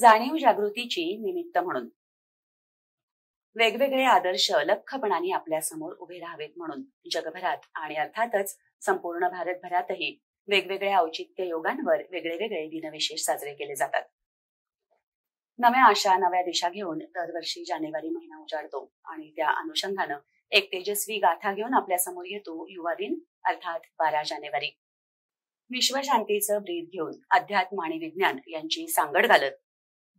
जाणीव जागृतीची निमित्त म्हणून. वेगवेगळे आदर्श लख्खपणाने आपल्यासमोर उभे राहावेत म्हणून जगभरात आणि अर्थातच संपूर्ण भारतभरातही वेगवेगळ्या औचित्य योगांवर वेगळे वेगळे दिनविशेष साजरे केले जातात. नव्या आशा नव्या दिशा घेऊन दरवर्षी जानेवारी महिना उजाडतो आणि त्या अनुषंगानं एक तेजस्वी गाथा घेऊन आपल्यासमोर येतो युवा दिन अर्थात बारा जानेवारी. विश्वशांतीचं ब्रीद घेऊन अध्यात्म आणि विज्ञान यांची सांगड घालत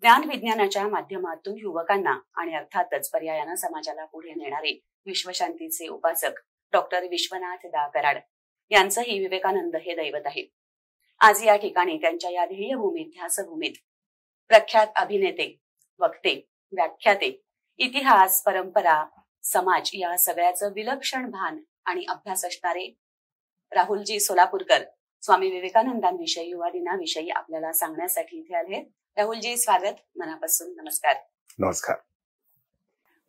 ज्ञान विज्ञानाच्या माध्यमातून युवकांना आणि अर्थातच पर्यायानं समाजाला पुढे नेणारे विश्वशांतीचे उपासक डॉक्टर विश्वनाथ दा कराड यांचंही विवेकानंद हे दैवत आहे आज या ठिकाणी त्यांच्या या ध्येयभूमीत ध्यासभूमीत प्रख्यात अभिनेते वक्ते व्याख्याते इतिहास परंपरा समाज या सगळ्याचं विलक्षण भान आणि अभ्यास असणारे राहुलजी सोलापूरकर स्वामी विवेकानंदांविषयी युवा दिनाविषयी आपल्याला सांगण्यासाठी इथे आले राहुलजी स्वागत. मनापासून नमस्कार. नमस्कार.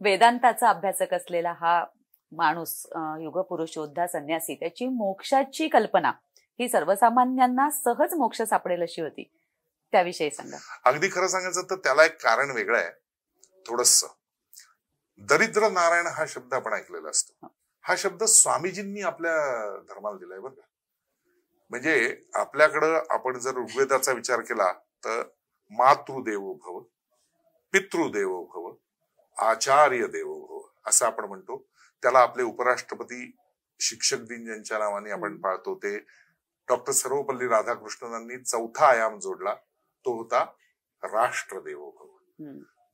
वेदांताचा अभ्यासक असलेला हा माणूस अं, युगपुरुष योद्धा संन्यासी त्याची मोक्षाची कल्पना ही सर्वसामान्यांना सहज मोक्ष सापडेल अशी होती. त्याविषयी सांगा. अगदी खरं सांगायचं तर त्याला एक कारण वेगळं आहे. थोडस. दरिद्र नारायण हा शब्द आपण ऐकलेला असतो. हा शब्द स्वामीजींनी आपल्या धर्माला दिलाय बरं का. म्हणजे आपल्याकडं आपण जर ऋग्वेदाचा विचार केला तर मातृदेवो भव पितृदेवो भव आचार्य देवो भव असं आपण म्हणतो त्याला आपले उपराष्ट्रपती शिक्षक दिन ज्यांच्या नावाने आपण. पाळतो ते डॉक्टर सर्वपल्ली राधाकृष्णनांनी चौथा आयाम जोडला तो होता राष्ट्र देवो भव.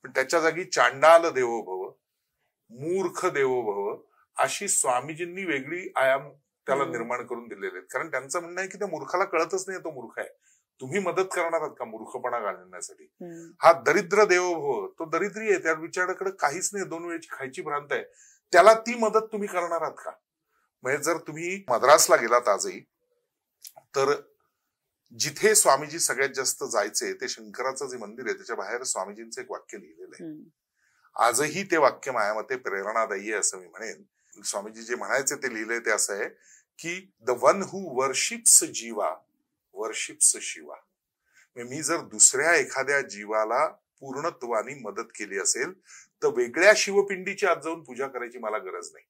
पण त्याच्या जागी चांडाल देवो भव मूर्ख देवो भव अशी स्वामीजींनी वेगळी आयाम त्याला. निर्माण करून दिलेले आहेत कारण त्यांचं म्हणणं आहे की त्या मूर्खाला कळतच नाही तो मूर्ख आहे तुम्ही मदत करणार आहात का मूर्खपणा घालण्यासाठी. हा दरिद्र देवो भव तो दरिद्री आहे त्या बिचाराकडे काहीच नाही दोन वेळची खायची भ्रांत आहे. त्याला ती मदत तुम्ही करणार आहात का? म्हणजे जर तुम्ही मद्रासला गेलात आजही तर जिथे स्वामीजी सगळ्यात जास्त जायचे ते शंकराचं जे मंदिर आहे त्याच्या बाहेर स्वामीजींचं एक वाक्य लिहिलेलं आहे. आजही ते वाक्य माझ्या प्रेरणादायी आहे असं मी म्हणेन. स्वामीजी जे म्हणायचे ते लिहिलंय ते असं आहे की the one who worships Jiva worships Shiva. म्हणजे मी जर दुसऱ्या एखाद्या जीवाला पूर्णत्वानी मदत केली असेल तर वेगळ्या शिवपिंडीची आज जाऊन पूजा करायची मला गरज नाही.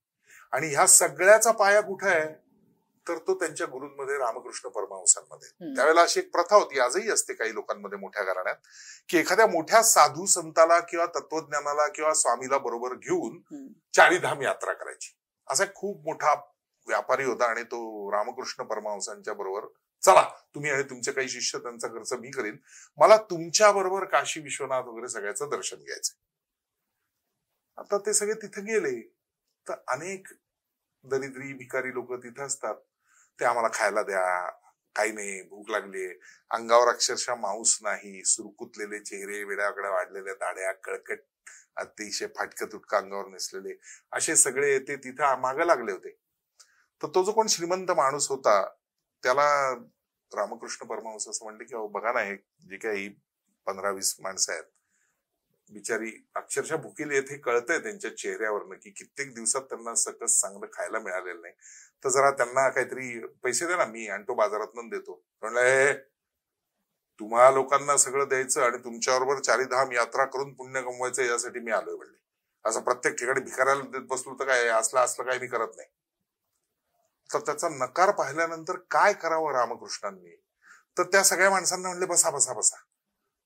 आणि ह्या सगळ्याचा पाया कुठे आहे? तर तो त्यांच्या गुरूंमध्ये रामकृष्ण परमहंसांमध्ये. त्यावेळेला अशी एक प्रथा होती आजही असते काही लोकांमध्ये मोठ्या घराण्यात की एखाद्या मोठ्या साधू संताला किंवा तत्वज्ञानाला किंवा स्वामीला बरोबर घेऊन. चारीधाम यात्रा करायची. असा खूप मोठा व्यापारी होता आणि तो रामकृष्ण परमहंसांच्या बरोबर चला तुम्ही आणि तुमचे काही शिष्य त्यांचा खर्च मी करीन. मला तुमच्या बरोबर काशी विश्वनाथ वगैरे सगळ्याचं दर्शन घ्यायचं आता ते सगळे तिथे गेले तर अनेक दरिद्री भिकारी लोक तिथे असतात. ते आम्हाला खायला द्या काही नाही भूक लागली अंगावर अक्षरशः मांस नाही सुरकुतलेले चेहरे वेड्याकडे वाढलेल्या दाड्या कळकट अतिशय फाटकं तुटकं अंगावर नेसलेले. असे सगळे ते तिथं मागं लागले होते. तर तो जो कोण श्रीमंत माणूस होता त्याला रामकृष्ण परमहंस असं म्हणले की अहो बघा ना हे जे काही पंधरा वीस माणसं आहेत बिचारी अक्षरशः भुकेली आहेत हे कळतंय त्यांच्या चेहऱ्यावरनं की कित्येक दिवसात त्यांना सकस चांगलं खायला मिळालेलं नाही. तर जरा त्यांना काहीतरी पैसे दे ना मी आणतो बाजारातून देतो. म्हणलं "ए, तुम्हा लोकांना सगळं द्यायचं आणि तुमच्याबरोबर चारीधाम यात्रा करून पुण्य कमवायचं यासाठी मी आलोय म्हणले. असं प्रत्येक ठिकाणी भिकाऱ्याला देत बसलो तर काय असलं असलं काय मी करत नाही. तर त्याचा नकार पाहिल्यानंतर काय करावं रामकृष्णांनी? तर त्या सगळ्या माणसांना म्हणले बसा बसा बसा.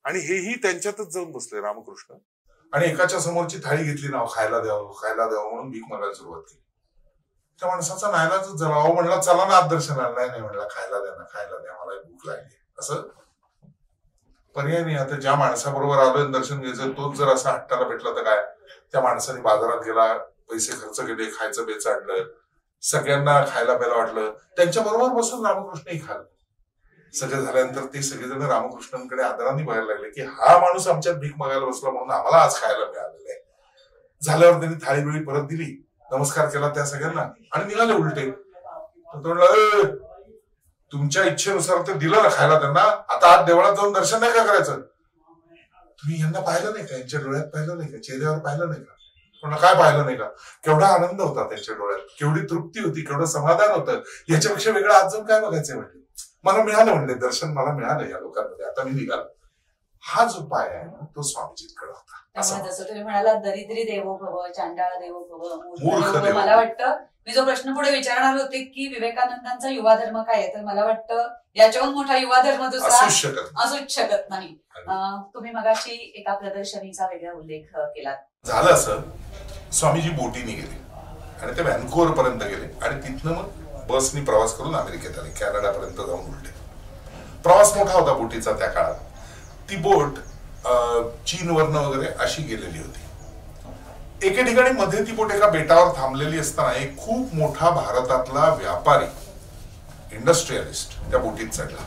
आणि हेही त्यांच्यातच जाऊन बसले रामकृष्ण. आणि एकाच्या समोरची थाळी घेतली ना खायला द्यावं खायला द्यावं म्हणून भीक मागायला सुरुवात केली. त्या माणसाचा नायलाच झाला अहो म्हणला चला ना दर्शनाला नाही नाही म्हणला खायला द्या ना खायला द्या मला भूक लागली. असं पर्याय नाही. आता ज्या माणसाबरोबर आलोय दर्शन घ्यायचं तोच जर असा हट्टाला भेटला तर काय? त्या माणसाने बाजारात गेला पैसे खर्च केले खायचं बेच आणलं सगळ्यांना खायला प्यायला वाटलं. त्यांच्या बरोबर बसून रामकृष्णही खाल्लं सगळं झाल्यानंतर ते सगळेजण रामकृष्णांकडे आदराने बघायला लागले की हा माणूस आमच्यात भीक मागायला बसला म्हणून आम्हाला आज खायला मिळालेलं आहे. झाल्यावर त्यांनी थाळी बिळी परत दिली नमस्कार केला त्या सगळ्यांना आणि निघाले उलटे. तो तुमच्या इच्छेनुसार ते दिलं ना खायला त्यांना. आता आज देवळात जाऊन दर्शन नाही का करायचं? तुम्ही यांना पाहिलं नाही का? यांच्या डोळ्यात पाहिलं नाही का? चेहऱ्यावर पाहिलं नाही का? कोणाला काय पाहिलं नाही का? केवढा आनंद होता त्यांच्या डोळ्यात. केवढी तृप्ती होती केवढं समाधान होतं. याच्यापेक्षा वेगळं आज जाऊन काय बघायचंय म्हटलं? मला मिळालं म्हणले दर्शन मला मिळालं या लोकांमध्ये. आता मी निघालो. हा जो पाय आहे ना तो स्वामीजींकडे होता. जसं तुम्ही म्हणाला दरिद्री देवो भव चांडाळ देवो भव मला वाटतं मी जो प्रश्न पुढे विचारणार होते की विवेकानंदांचा युवा धर्म काय आहे तर मला वाटतं याच्याहून मोठा युवा धर्म दुसरा असूच शकत नाही. तुम्ही मगाशी एका प्रदर्शनीचा वेगळा उल्लेख केला झालं असं स्वामीजी बोटीने गेले. आणि ते व्हॅनकुवर पर्यंत गेले. आणि तिथनं मग बसनी प्रवास करून अमेरिकेत आले. कॅनडापर्यंत जाऊन उलटे. प्रवास मोठा होता बोटीचा त्या काळात. ती बोट चीनवरनं वगैरे अशी गेलेली होती. एके ठिकाणी मध्ये ती बोट एका बेटावर थांबलेली असताना एक खूप मोठा भारतातला व्यापारी इंडस्ट्रियलिस्ट त्या बोटीत चढला.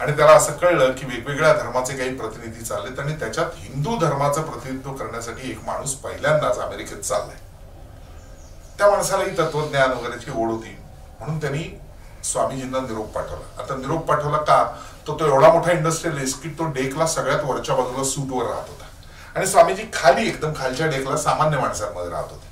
आणि त्याला असं कळलं की वेगवेगळ्या धर्माचे काही प्रतिनिधी चाललेत आणि त्याच्यात हिंदू धर्माचं प्रतिनिधित्व करण्यासाठी एक माणूस पहिल्यांदाच अमेरिकेत चाललाय. त्या माणसालाही तत्वज्ञान वगैरेची ओढ होती. म्हणून त्यांनी स्वामीजींना निरोप पाठवला. आता निरोप पाठवला का? तो तो एवढा मोठा इंडस्ट्रियलिस्ट की तो डेकला सगळ्यात वरच्या बाजूला सूटवर राहत होता. आणि स्वामीजी खाली एकदम खालच्या डेकला सामान्य माणसांमध्ये राहत होते.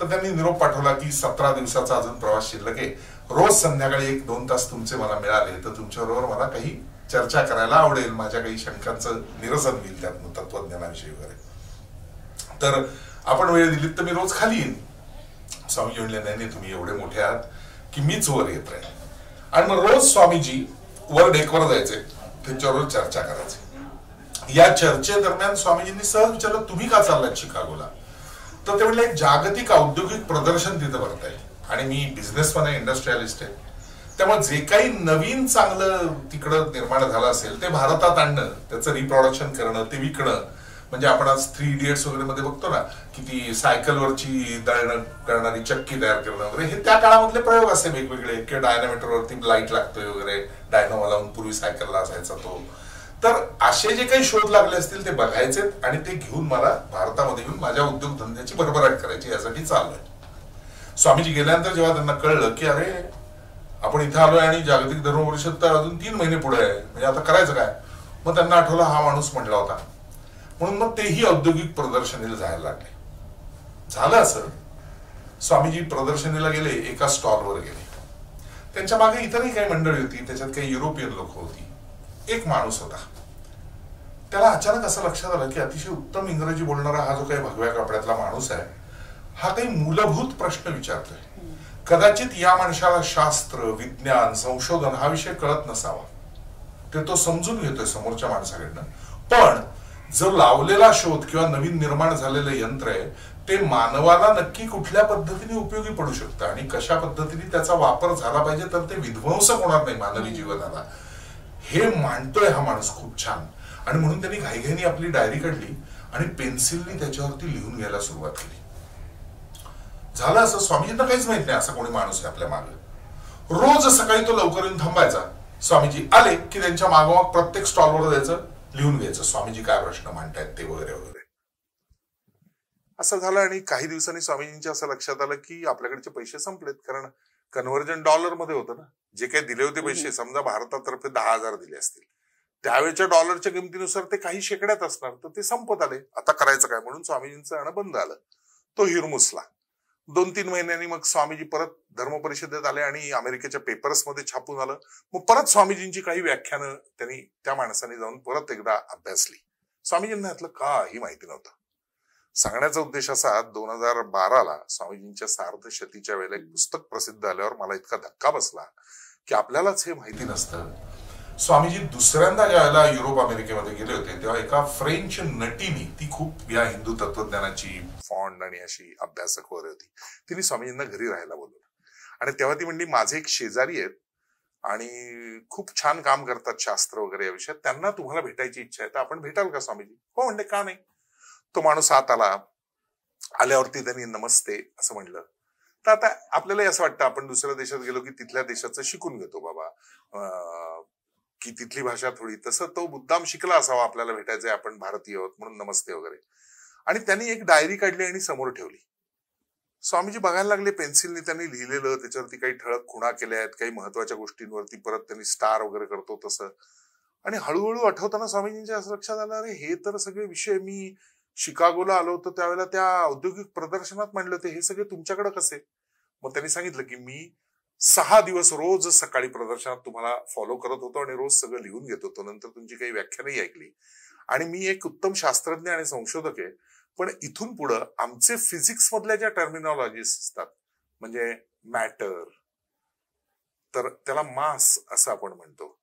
तर त्यांनी निरोप पाठवला की सतरा दिवसाचा अजून प्रवास शिल्लक आहे. रोज संध्याकाळी एक दोन तास तुमचे मला मिळाले तर तुमच्याबरोबर मला काही चर्चा करायला आवडेल माझ्या काही शंकांचं निरसन होईल त्यातनं तत्वज्ञानाविषयी वगैरे. तर आपण वेळ दिलीत तर मी रोज खाली येईन. स्वामीजी म्हणले नाही नाही तुम्ही एवढे मोठे आहात की मीच वर येत राहील आणि मग रोज स्वामीजी वर डेकवर जायचे त्यांच्याबरोबर चर्चा करायचे. या चर्चेदरम्यान स्वामीजींनी सहज विचारलं तुम्ही का चाललात शिकागोला? तर ते म्हणले एक जागतिक औद्योगिक प्रदर्शन तिथं भरता येईल आणि मी बिझनेसमॅन आहे इंडस्ट्रियलिस्ट आहे. त्यामुळे जे काही नवीन चांगलं तिकडं निर्माण झालं असेल ते भारतात आणणं त्याचं रिप्रोडक्शन करणं ते विकणं म्हणजे आपण आज थ्री इडियट्स वगैरे मध्ये बघतो ना की ती सायकलवरची दळण करणारी चक्की तयार करणं वगैरे हे त्या काळामधले प्रयोग असे वेगवेगळे किंवा डायनामीटरवरती लाइट लागतोय वगैरे डायनोमा लावून पूर्वी सायकलला असायचा तो. तर असे जे काही शोध लागले असतील ते बघायचे आणि ते घेऊन मला भारतामध्ये येऊन माझ्या उद्योगधंद्याची भरभराट करायची यासाठी चाललोय. स्वामीजी गेल्यानंतर जेव्हा त्यांना कळलं की अरे आपण इथे आलोय आणि जागतिक धर्म परिषद तर अजून तीन महिने पुढे आहे. म्हणजे आता करायचं काय? मग त्यांना आठवलं हा माणूस म्हणला होता. म्हणून मग तेही औद्योगिक प्रदर्शनीला जायला लागले. झालं असं. स्वामीजी प्रदर्शनीला गेले एका स्टॉलवर गेले. त्यांच्या मागे इतरही काही मंडळी होती त्याच्यात काही युरोपियन लोक होती. एक माणूस होता. त्याला अचानक असं लक्षात आलं की अतिशय उत्तम इंग्रजी बोलणारा हा जो काही भगव्या कपड्यातला माणूस आहे हा काही मूलभूत प्रश्न विचारतोय. कदाचित या माणसाला शास्त्र विज्ञान संशोधन हा विषय कळत नसावा. ते तो समजून घेतोय समोरच्या माणसाकडनं. पण जो लावलेला शोध किंवा नवीन निर्माण झालेलं यंत्र आहे ते मानवाला नक्की कुठल्या पद्धतीने उपयोगी पडू शकतं आणि कशा पद्धतीने त्याचा वापर झाला पाहिजे तर ते विध्वंसक होणार नाही मानवी जीवनाला. हे मांडतोय हा माणूस खूप छान. आणि म्हणून त्यांनी घाईघाईने आपली डायरी काढली आणि पेन्सिलनी त्याच्यावरती लिहून घ्यायला सुरुवात केली. झालं असं स्वामीजींना काहीच माहीत नाही असा कोणी माणूस आहे आपल्या मागे. रोज सकाळी तो लवकर येऊन थांबायचा. स्वामीजी आले की त्यांच्या मागोमाग प्रत्येक स्टॉलवर जायचं लिहून घ्यायचं. स्वामीजी काय प्रश्न मांडतायत ते वगैरे वगैरे. असं झालं आणि काही दिवसांनी स्वामीजींच्या असं लक्षात आलं की आपल्याकडचे पैसे संपलेत. कारण कन्व्हर्जन डॉलरमध्ये होतं ना. जे काही दिले होते पैसे समजा भारतातर्फे दहा हजार दिले असतील. त्यावेळेच्या डॉलरच्या किमतीनुसार ते काही शेकड्यात असणार तर ते संपत आले. आता करायचं काय म्हणून स्वामीजींचं आणं बंद आलं तो हिरमुसला. दोन तीन महिन्यांनी मग स्वामीजी परत धर्म परिषदेत आले आणि अमेरिकेच्या पेपर्समध्ये छापून आलं. मग परत स्वामीजींची काही व्याख्यानं त्यांनी त्या माणसाने जाऊन परत एकदा अभ्यासली. स्वामीजींना यातलं काही माहिती नव्हतं. सांगण्याचा उद्देश असा दोन हजार बाराला स्वामीजींच्या सार्ध शतीच्या वेळेला एक पुस्तक प्रसिद्ध आल्यावर मला इतका धक्का बसला की आपल्यालाच हे माहिती नसतं. स्वामीजी दुसऱ्यांदा ज्यावेळेला युरोप अमेरिकेमध्ये गेले होते तेव्हा एका फ्रेंच नटीनी ती खूप या हिंदू तत्वज्ञानाची फॉन्ड आणि अशी अभ्यासक वगैरे होती तिने स्वामीजींना घरी राहायला बोलवलं. आणि तेव्हा ती म्हणली माझे एक शेजारी आहेत आणि खूप छान काम करतात शास्त्र वगैरे या विषयात त्यांना तुम्हाला भेटायची इच्छा आहे तर आपण भेटाल का स्वामीजी? हो म्हणले का नाही? तो माणूस आत आला आल्यावरती त्यांनी नमस्ते असं म्हणलं तर आता आपल्यालाही असं वाटतं आपण दुसऱ्या देशात गेलो की तिथल्या देशाचं शिकून घेतो बाबा की तिथली भाषा थोडी. तसं तो मुद्दाम शिकला असावा आपल्याला भेटायचंय आपण भारतीय आहोत म्हणून नमस्ते वगैरे. आणि त्यांनी एक डायरी काढली आणि समोर ठेवली. स्वामीजी बघायला लागले पेन्सिलने त्यांनी लिहिलेलं त्याच्यावरती काही ठळक खुणा केल्या आहेत काही महत्त्वाच्या गोष्टींवरती परत त्यांनी स्टार वगैरे करतो तसं. आणि हळूहळू आठवताना स्वामीजींच्या असं लक्षात आलं अरे हे तर सगळे विषय मी शिकागोला आलो होतो त्यावेळेला त्या औद्योगिक प्रदर्शनात मांडले होते. हे सगळे तुमच्याकडे कसे? मग त्यांनी सांगितलं की मी सहा दिवस रोज सकाळी प्रदर्शनात तुम्हाला फॉलो करत होतो आणि रोज सगळं लिहून घेत होतो. नंतर तुमची काही व्याख्यानही ऐकली. आणि मी एक उत्तम शास्त्रज्ञ आणि संशोधक आहे. पण इथून पुढं आमचे फिजिक्स मधल्या ज्या टर्मिनॉलॉजीज असतात म्हणजे मॅटर तर त्याला मास असं आपण म्हणतो.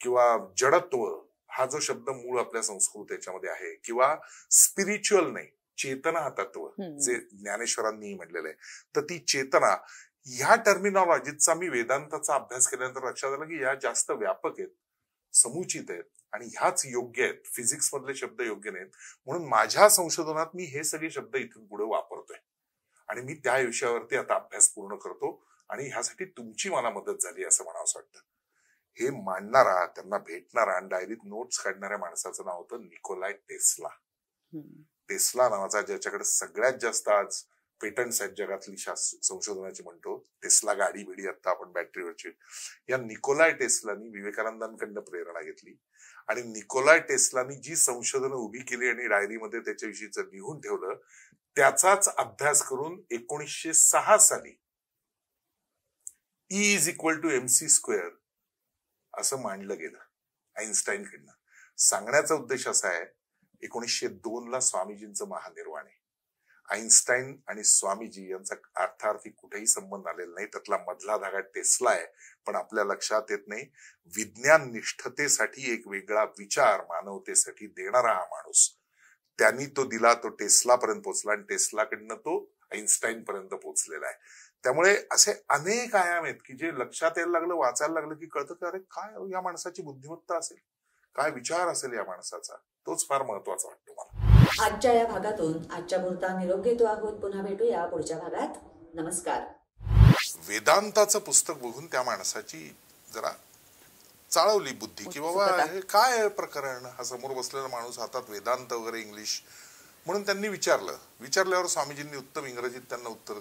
किंवा जडत्व हा जो शब्द मूळ आपल्या संस्कृत याच्यामध्ये आहे. किंवा स्पिरिच्युअल नाही चेतना तत्व. जे ज्ञानेश्वरांनी म्हटलेलं आहे. तर ती चेतना ह्या टर्मिनॉलॉजीचा मी वेदांताचा अभ्यास केल्यानंतर लक्षात आलं की या जास्त व्यापक आहेत समुचित आहेत आणि ह्याच योग्य आहेत. फिजिक्स मधले शब्द योग्य नाहीत. म्हणून माझ्या संशोधनात मी हे सगळे शब्द इथून पुढे वापरतोय. आणि मी त्या विषयावरती आता अभ्यास पूर्ण करतो आणि ह्यासाठी तुमची मला मदत झाली असं म्हणावं वाटतं. हे मांडणारा त्यांना भेटणारा आणि डायरीत नोट्स काढणाऱ्या माणसाचं नाव होतं निकोलाय टेस्ला. टेस्ला नावाचा ज्याच्याकडे सगळ्यात जास्त आज पेटंट्स आहेत जगातली शास्त्र संशोधनाची म्हणतो. टेस्ला गाडी बिडी आता आपण बॅटरीवरची. या निकोलाय टेस्लानी विवेकानंदांकडनं प्रेरणा घेतली. आणि निकोलाय टेस्लानी जी संशोधनं उभी केली आणि डायरीमध्ये त्याच्याविषयीच लिहून ठेवलं त्याचाच अभ्यास करून एकोणीसशे सहा साली E is equal to M C square असं मांडलं गेलं आईन्स्टाईनकडनं. सांगण्याचा उद्देश असा आहे एकोणीसशे दोन ला स्वामीजींचं महानिर्वाण आहे. आईन्स्टाईन आणि स्वामीजी यांचा अर्थार्थी कुठेही संबंध आलेला नाही. त्यातला मधला धागा टेस्ला आहे. पण आपल्या लक्षात येत नाही. विज्ञान निष्ठतेसाठी एक वेगळा विचार मानवतेसाठी देणारा हा माणूस. त्यांनी तो दिला तो टेस्ला पर्यंत पोहोचला आणि टेस्लाकडनं तो आईन्स्टाईन पर्यंत पोहोचलेला आहे. त्यामुळे असे अनेक आयाम आहेत की जे लक्षात यायला लागलं वाचायला लागलं की कळतं की अरे काय या माणसाची बुद्धिमत्ता असेल? काय विचार असेल या माणसाचा? तोच फार महत्त्वाचा वाटतो आजच्या या भागातून आजच्या मुहूर्ता निरोप घेतो आहोत. पुन्हा भेटूया पुढच्या भागात. नमस्कार. वेदांताचं पुस्तक बघून त्या माणसाची जरा चाळवली बुद्धी की बाबा. हे काय प्रकरण? हा समोर बसलेला माणूस हातात वेदांत वगैरे इंग्लिश म्हणून त्यांनी विचारलं. विचारल्यावर स्वामीजींनी उत्तम इंग्रजीत त्यांना उत्तर